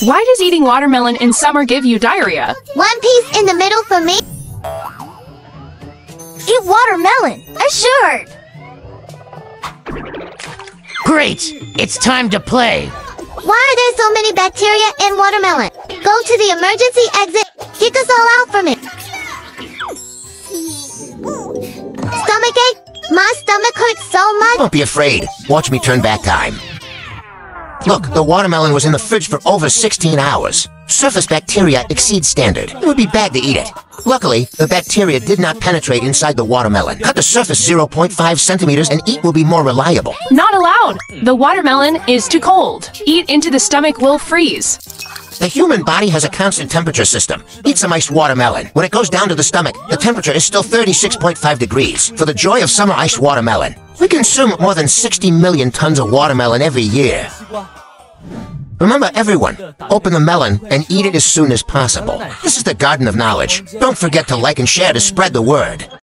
Why does eating watermelon in summer give you diarrhea? One piece in the middle for me. Eat watermelon. Assured. Great! It's time to play! Why are there so many bacteria in watermelon? Go to the emergency exit. Kick us all out from it. Stomachache? My stomach hurts so much. Don't be afraid. Watch me turn back time. Look, the watermelon was in the fridge for over 16 hours. Surface bacteria exceed standard. It would be bad to eat it. Luckily, the bacteria did not penetrate inside the watermelon. Cut the surface 0.5 centimeters and eat will be more reliable. Not allowed! The watermelon is too cold. Eat into the stomach will freeze. The human body has a constant temperature system. Eat some iced watermelon. When it goes down to the stomach, the temperature is still 36.5 degrees. For the joy of summer iced watermelon. We consume more than 60 million tons of watermelon every year. Remember, everyone, open the melon and eat it as soon as possible. This is the Garden of Knowledge. Don't forget to like and share to spread the word.